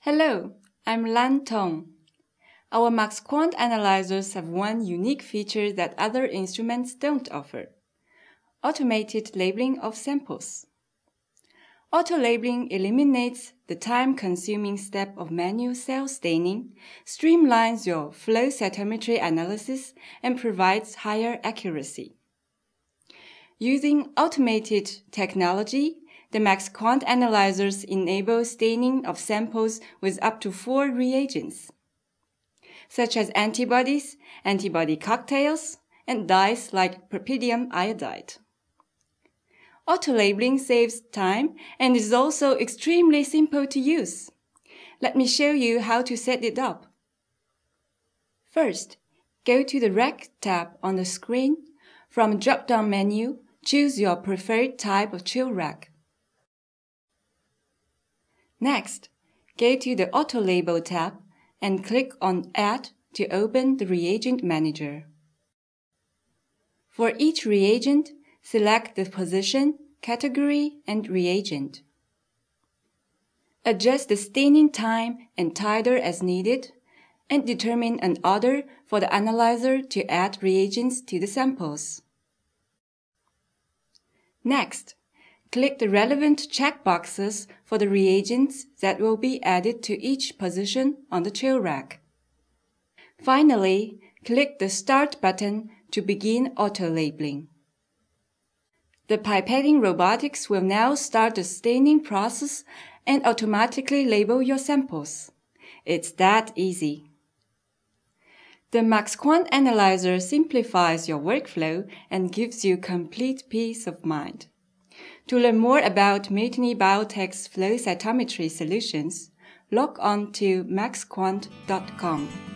Hello, I'm Lan Tong. Our MACSQuant analyzers have one unique feature that other instruments don't offer. Automated labeling of samples. Auto-labeling eliminates the time-consuming step of manual cell staining, streamlines your flow cytometry analysis, and provides higher accuracy. Using automated technology, the MACSQuant analyzers enable staining of samples with up to four reagents, such as antibodies, antibody cocktails, and dyes like propidium iodide. Auto-labeling saves time and is also extremely simple to use. Let me show you how to set it up. First, go to the Rack tab on the screen. From drop-down menu, choose your preferred type of chill rack. Next, go to the Auto Label tab and click on Add to open the Reagent Manager. For each reagent, select the position, category, and reagent. Adjust the staining time and titer as needed, and determine an order for the analyzer to add reagents to the samples. Next, click the relevant checkboxes for the reagents that will be added to each position on the chill rack. Finally, click the Start button to begin auto-labeling. The pipetting robotics will now start the staining process and automatically label your samples. It's that easy. The MACSQuant Analyzer simplifies your workflow and gives you complete peace of mind. To learn more about Miltenyi Biotec's flow cytometry solutions, log on to macsquant.com.